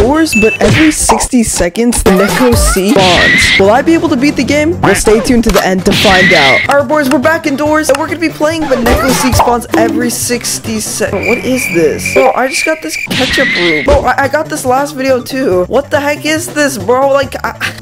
doors, but every 60 seconds, Neko Seek spawns. Will I be able to beat the game? Well, stay tuned to the end to find out. Alright, boys, we're back indoors, and we're gonna be playing, but Neko Seek spawns every 60 seconds. What is this? Bro, I just got this ketchup room. Bro, I, I got this last video, too. What the heck is this, bro? Like, I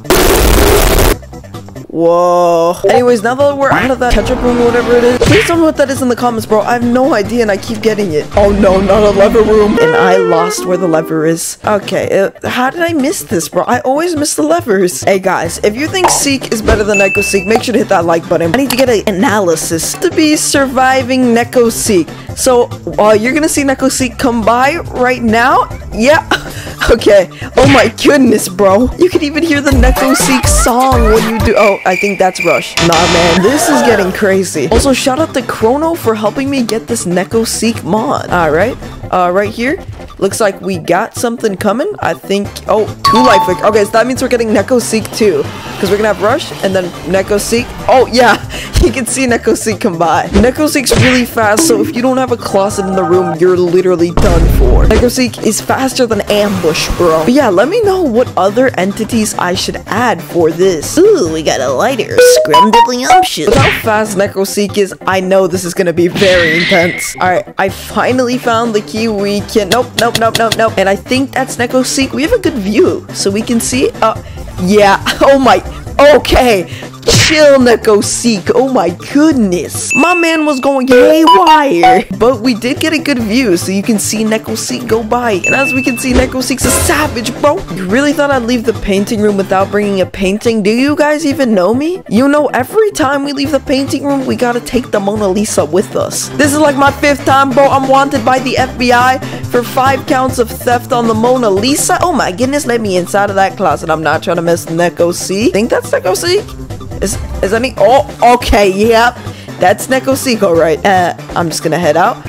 Whoa. Anyways, now that we're out of that ketchup room or whatever it is, please tell me what that is in the comments, bro. I have no idea and I keep getting it. Oh no, not a lever room. And I lost where the lever is. Okay, uh, how did I miss this, bro? I always miss the levers. Hey guys, if you think Seek is better than Neko Seek, make sure to hit that like button. I need to get an analysis to be surviving Neko Seek. So, uh, you're gonna see Neko Seek come by right now? Yeah. Okay. Oh my goodness, bro. You can even hear the Neko Seek song when you do- Oh, I think that's Rush. Nah, man. This is getting crazy. Also, shout out to Chron for helping me get this Neko Seek mod. Alright. Uh, right here. Looks like we got something coming. I think- Oh, two life flicker. Okay, so that means we're getting Neko Seek too. Because we're gonna have Rush and then Neko Seek. Oh, yeah. you can see Neko Seek come by. Neko Seek's really fast, so if you don't have a closet in the room, you're literally done for. Neko Seek is faster than Ambush, bro. But yeah, let me know what other entities I should add for this. Ooh, we got a lighter. Scrumdiddlyumptious. With how fast Neko Seek is, I know this is gonna be very intense. Alright, I finally found the key we can- Nope, nope, nope, nope, nope. And I think that's Neko Seek. We have a good view, so we can see- Uh, yeah. Oh my- Okay. Chill, Neko Seek. Oh my goodness. My man was going haywire. But we did get a good view, so you can see Neko Seek go by. And as we can see, Neko Seek's a savage, bro. You really thought I'd leave the painting room without bringing a painting? Do you guys even know me? You know, every time we leave the painting room, we gotta take the Mona Lisa with us. This is like my fifth time, bro. I'm wanted by the FBI for five counts of theft on the Mona Lisa. Oh my goodness, let me inside of that closet. I'm not trying to mess Neko Seek. Think that's Neko Seek? Is is any? Oh, okay, yep. That's all right. Uh, I'm just gonna head out.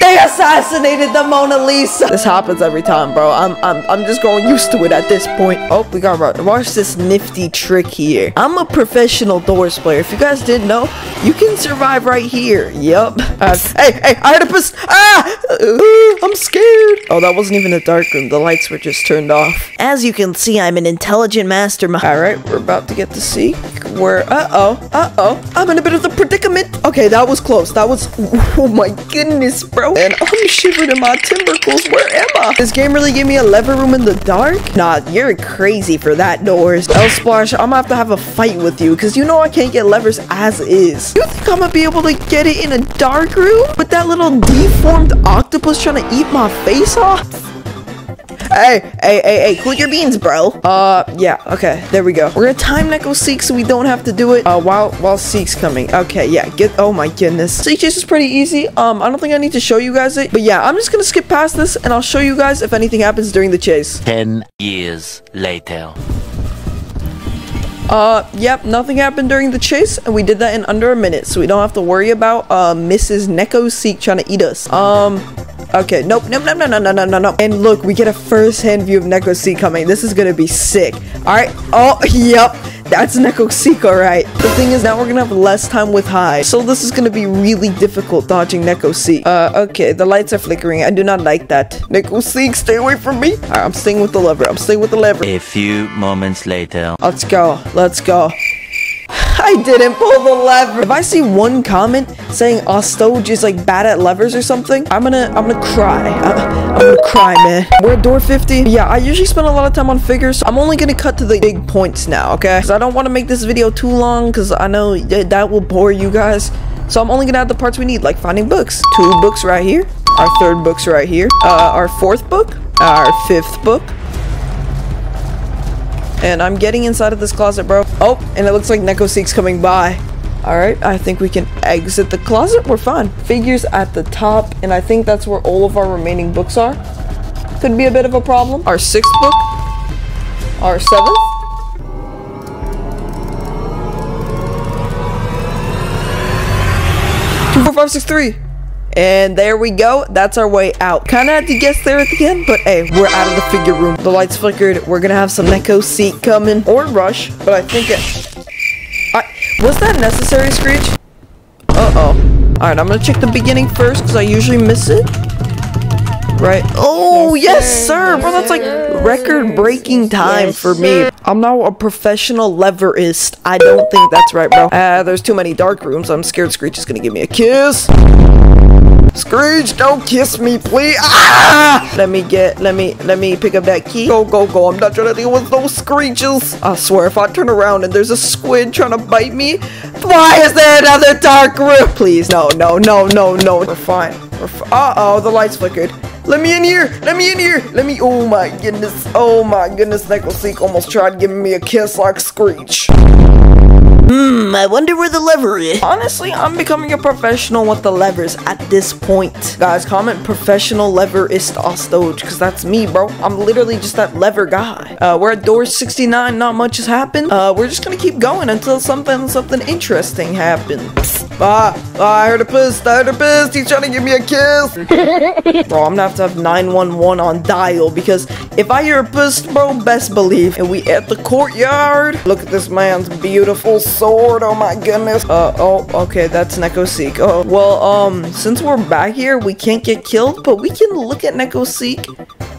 They assassinated the Mona Lisa. This happens every time, bro. I'm I'm I'm just growing used to it at this point. Oh, we got. Watch this nifty trick here. I'm a professional Doors player. If you guys didn't know, you can survive right here. Yep. Uh, hey, hey, I a. Ah! Oh, that wasn't even a dark room. The lights were just turned off. As you can see, I'm an intelligent mastermind. All right, we're about to get to see where. Uh oh, uh oh. I'm in a bit of a predicament. Okay, that was close. That was. Oh my goodness, bro. And I'm shivered in my timbercles. Where am I? This game really gave me a lever room in the dark? Nah, you're crazy for that, Doors. Splash, I'm gonna have to have a fight with you because you know I can't get levers as is. You think I'm gonna be able to get it in a dark room with that little deformed octopus trying to eat my face Hey, hey, hey, hey, cool your beans, bro. Uh, yeah, okay, there we go. We're gonna time Neko Seek so we don't have to do it, uh, while, while Seek's coming. Okay, yeah, get, oh my goodness. Seek chase is pretty easy. Um, I don't think I need to show you guys it, but yeah, I'm just gonna skip past this and I'll show you guys if anything happens during the chase. Ten years later. Uh, yep, nothing happened during the chase, and we did that in under a minute, so we don't have to worry about, uh, Mrs. Neko Seek trying to eat us. Um, okay, nope, nope, nope, no, no, no, no, no, no. And look, we get a first-hand view of Neko Seek coming. This is gonna be sick. Alright, oh, yep, that's Neko Seek, alright. The thing is, now we're gonna have less time with High, so this is gonna be really difficult dodging Neko Seek. Uh, okay, the lights are flickering. I do not like that. Neko Seek, stay away from me. Alright, I'm staying with the lever. I'm staying with the lever. A few moments later. Let's go. Let's go. I didn't pull the lever. If I see one comment saying Ostoge is like bad at levers or something, I'm gonna I'm gonna cry. I'm, I'm gonna cry, man. We're at door 50. Yeah, I usually spend a lot of time on figures. So I'm only gonna cut to the big points now, okay? Because I don't want to make this video too long because I know that that will bore you guys. So I'm only gonna add the parts we need, like finding books. Two books right here. Our third book's right here. Uh, our fourth book. Our fifth book. And I'm getting inside of this closet, bro. Oh, and it looks like Neko Seek's coming by. Alright, I think we can exit the closet. We're fine. Figures at the top, and I think that's where all of our remaining books are. Could be a bit of a problem. Our sixth book. Our seventh. Two, four, five, six, three. And there we go. That's our way out. Kind of had to guess there at the end, but hey, we're out of the figure room. The lights flickered. We're gonna have some Neko Seek coming. Or Rush, but I think it... I, was that necessary, Screech? Uh-oh. Alright, I'm gonna check the beginning first, because I usually miss it. right? Oh, yes, sir. Bro, that's like record-breaking time Yes, for me. I'm now a professional leverist. I don't think that's right, bro. Uh, there's too many dark rooms. I'm scared Screech is gonna give me a kiss. Screech, don't kiss me, please. Ah! Let me get, let me, let me pick up that key. Go, go, go. I'm not trying to deal with those screeches. I swear, if I turn around and there's a squid trying to bite me, why is there another dark room? Please, no, no, no, no, no. We're fine. We're Uh-oh, the lights flickered. Let me in here! Let me in here! Let me- Oh my goodness. Oh my goodness. Neko Seek almost tried giving me a kiss like Screech. Hmm, I wonder where the lever is. Honestly, I'm becoming a professional with the levers at this point. Guys, comment professional leverist Ostoge, because that's me, bro. I'm literally just that lever guy. Uh, we're at door 69, not much has happened. Uh, we're just gonna keep going until something, something interesting happens. Ah, ah, I heard a piss, I heard a piss, he's trying to give me a kiss. bro, I'm gonna have to have 911 on dial, because if I hear a piss, bro, best believe. And we at the courtyard. Look at this man's beautiful sword, oh my goodness. Uh, oh, okay, that's Nekoseek. Oh, well, um, since we're back here, we can't get killed, but we can look at Neko Seek.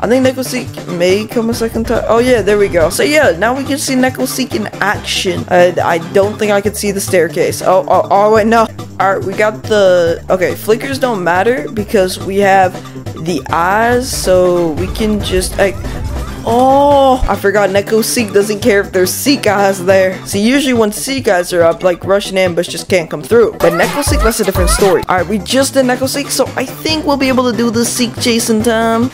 I think Neko Seek may come a second time. Oh yeah, there we go. So yeah, now we can see Nekoseek in action. Uh, I don't think I could see the staircase. Oh, oh, oh wait, no. Alright, we got the... Okay, flickers don't matter because we have the eyes, so we can just... Like, Oh, I forgot Neko Seek doesn't care if there's Seek eyes there. See, usually when Seek eyes are up, like Rush and Ambush just can't come through. But Neko Seek, that's a different story. Alright, we just did Neko Seek, so I think we'll be able to do the Seek chase in time.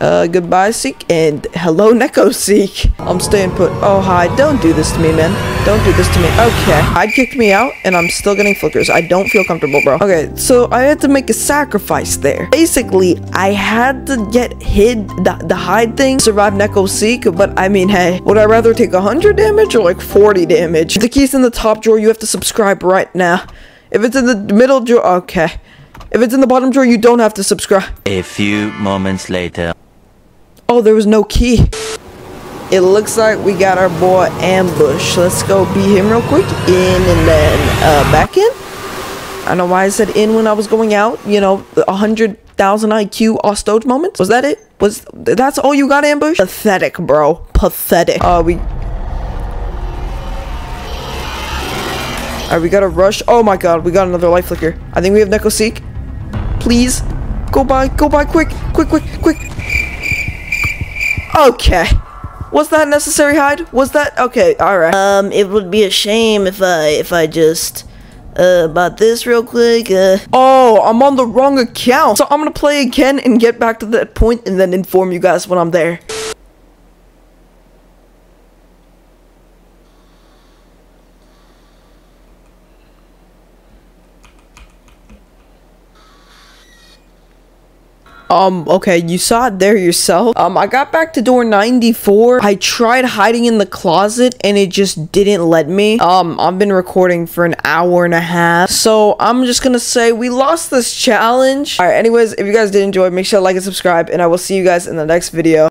Uh, goodbye, Seek, and hello, Neko Seek. I'm staying put. Oh, hi. Don't do this to me, man. Don't do this to me. Okay. I kicked me out, and I'm still getting flickers. I don't feel comfortable, bro. Okay, so I had to make a sacrifice there. Basically, I had to get hid, the, the hide thing, survive Neko Seek, but I mean, hey, would I rather take 100 damage or like 40 damage? The key's in the top drawer, you have to subscribe right now. If it's in the middle drawer, okay. If it's in the bottom drawer, you don't have to subscribe. A few moments later. Oh, there was no key. It looks like we got our boy Ambush. Let's go beat him real quick. In and then uh, back in. I don't know why I said in when I was going out. You know, the 100,000 IQ Ostoge moments. Was that it? Was That's all you got, Ambush? Pathetic, bro. Pathetic. Uh, we... Alright, we gotta rush. Oh my god, we got another life flicker. I think we have Neko Seek. Please. Go by, go by, quick, quick, quick, quick. Okay. Was that necessary hide? Was that okay? All right. Um, it would be a shame if I if I just uh bought this real quick. Uh, oh, I'm on the wrong account. So I'm gonna play again and get back to that point and then inform you guys when I'm there. Um, okay, you saw it there yourself. Um, I got back to door 94. I tried hiding in the closet and it just didn't let me. Um, I've been recording for an hour and a half. So I'm just gonna say we lost this challenge. Alright, anyways, if you guys did enjoy, make sure to like and subscribe and I will see you guys in the next video.